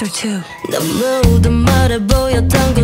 Chapter 2 난 모두 말해 보였던 것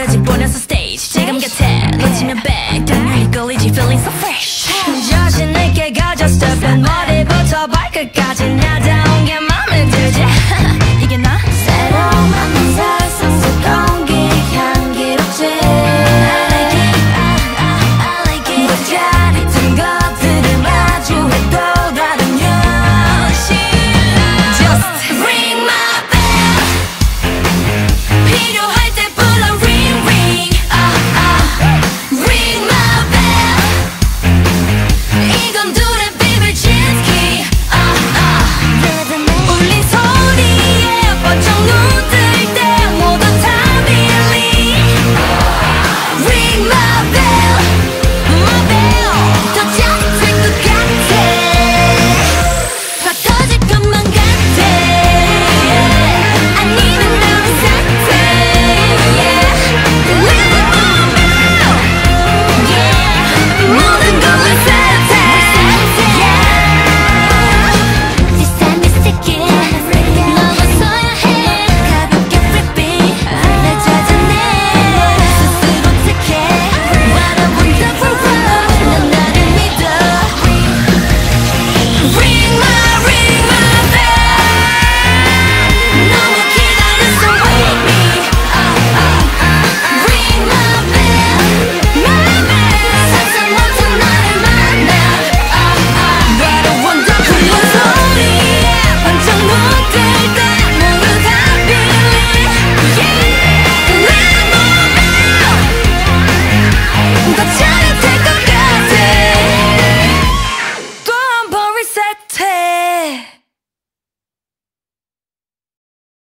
사라질 뻔해서 stage 지금 곁에 놓치면 back 당연히 걸리지 feeling so fresh 자신에게 가져 step and more